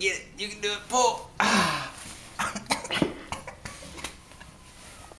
Get it. You can do it. Pull. Ah.